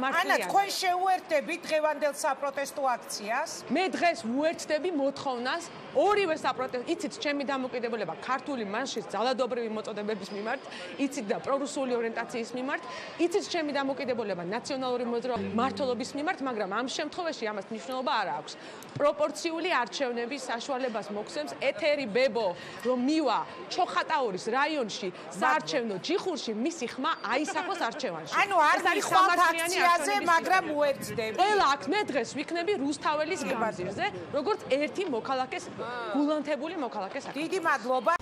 ანა თქვენ შეუერთდებით დღევანდელ საპროტესტო აქციას? მე დღეს უერთდები მოთხოვნას ორივე საპროტესტო იცით ჩემი დამოკიდებულება ქართული მანშის ძალადობრივი მოწოდებების მიმართ, იცით და პრორუსული ორიენტაციის მიმართ, იცით ჩემი დამოკიდებულება ნაციონალური მოძრაობის მართლობის მიმართ, მაგრამ ამ შემთხვევაში ამას მნიშვნელობა არ აქვს. პროპორციული არჩევნების საშუალებას მოგვცემს ეთერი ბებო, რომ მივა ჩოხატაურის რაიონში საარჩევნო ჯიხურში მისი ხმა აისახოს არჩევანში. ანუ არ არის ხალხაციანზე, მაგრამ უერთდები. ყველა აქ მე დღეს ვიქნები რუსთაველის გამზირზე, როგორც ერთი მოქალაქეს გულანთებული მოქალაქეს. დიდი მადლობა.